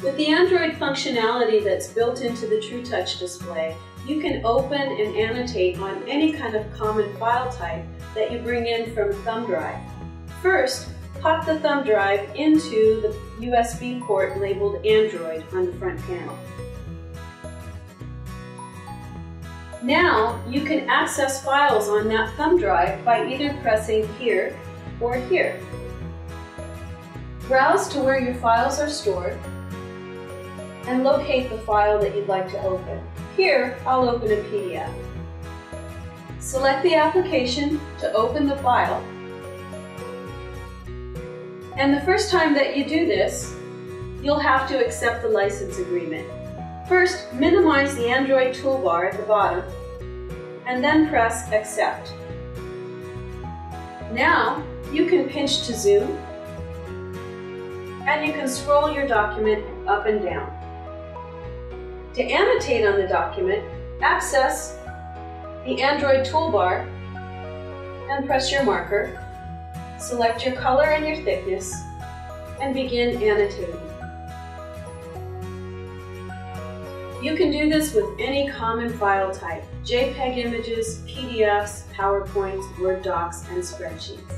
With the Android functionality that's built into the TRUTOUCH display, you can open and annotate on any kind of common file type that you bring in from thumb drive. First, pop the thumb drive into the USB port labeled Android on the front panel. Now, you can access files on that thumb drive by either pressing here or here. Browse to where your files are stored and locate the file that you'd like to open. Here, I'll open a PDF. Select the application to open the file. And the first time that you do this, you'll have to accept the license agreement. First, minimize the Android toolbar at the bottom, and then press Accept. Now, you can pinch to zoom, and you can scroll your document up and down. To annotate on the document, access the Android toolbar and press your marker. Select your color and your thickness and begin annotating. You can do this with any common file type, JPEG images, PDFs, PowerPoints, Word docs, and spreadsheets.